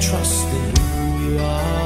trust in who you are.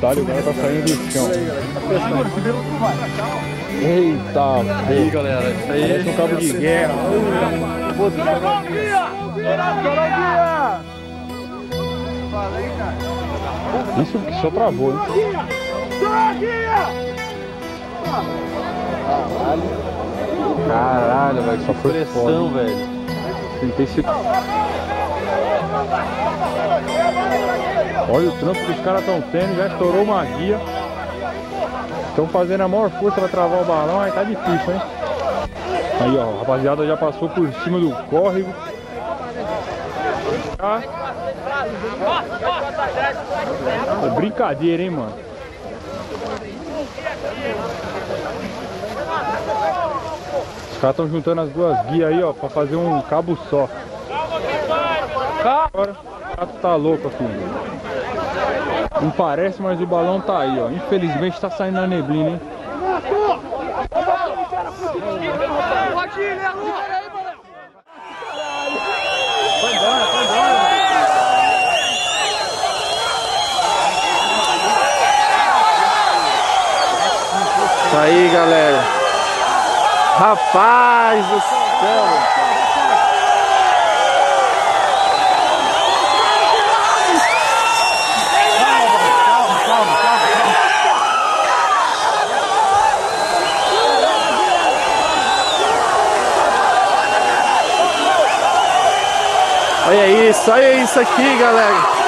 detalhe, o cara tá saindo do chão. Eita, aí galera, isso aí é um cabo de guerra. Isso só travou, hein? Caralho, Caralho velho, só foi pressão, velho. Tem que ter esse... Olha o trampo que os caras estão tendo, já estourou uma guia. Estão fazendo a maior força para travar o balão, aí tá difícil, hein? Aí, ó, a rapaziada já passou por cima do córrego. Ah. É brincadeira, hein, mano? Os caras estão juntando as duas guias aí, ó, pra fazer um cabo só. Agora, o tá louco aqui. Não parece, mas o balão tá aí, ó. Infelizmente tá saindo na neblina, hein? Isso aí, galera. Rapaz do céu. Olha isso, olha isso aqui, galera.